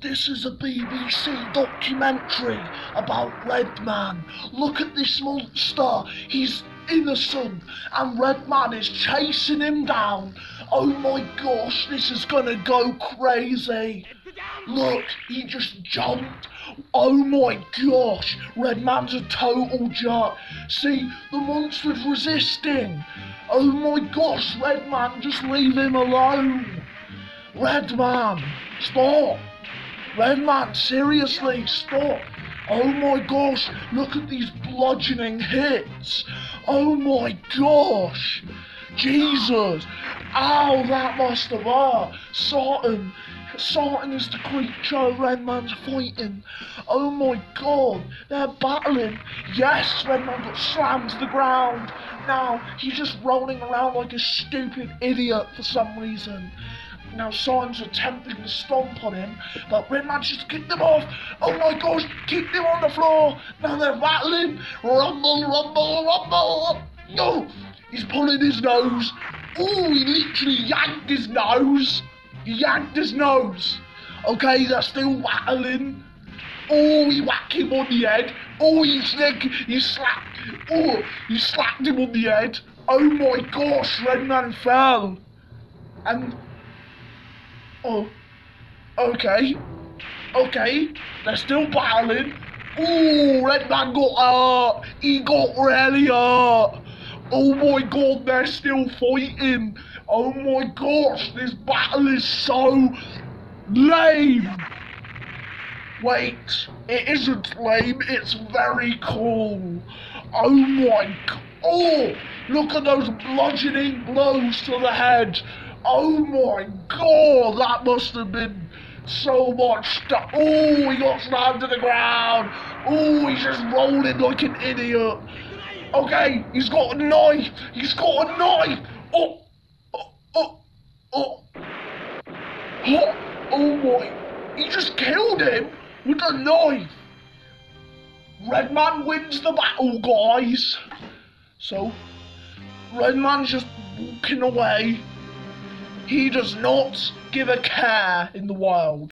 This is a BBC documentary about Redman. Look at this monster. He's innocent and Redman is chasing him down. Oh my gosh, this is gonna go crazy. Look, he just jumped. Oh my gosh, Redman's a total jerk. See, the monster's resisting. Oh my gosh, Redman, just leave him alone. Redman, stop. Redman, seriously, stop. Oh my gosh, look at these bludgeoning hits. Oh my gosh. Jesus. Ow, that must have hurt. Sartan. Sartan is the creature Redman's fighting. Oh my god, they're battling. Yes, Redman got slammed to the ground. Now, he's just rolling around like a stupid idiot for some reason. Now Sartan's attempting to stomp on him, but Redman just kicked him off. Oh my gosh, kicked him on the floor. Now they're battling. Rumble, rumble, rumble. No, he's pulling his nose. Oh, he literally yanked his nose. He yanked his nose. Okay, they're still battling. Oh, he whacked him on the head. Oh, he, he slapped. Oh, he slapped him on the head. Oh my gosh, Redman fell. And Oh, okay, okay. They're still battling. Ooh, Redman got hurt. He got really hurt. Oh my god, they're still fighting. Oh my gosh, this battle is so lame. Wait, it isn't lame, it's very cool. Oh my god. Oh, look at those bludgeoning blows to the head. Oh my god, that must have been so much stuff. Oh, he got slammed to the ground. Oh, he's just rolling like an idiot. Okay, he's got a knife. He's got a knife. Oh, oh, oh, oh. Oh, oh my. He just killed him with a knife. Redman wins the battle, oh, guys. So, Red Redman's just walking away. He does not give a care in the wild.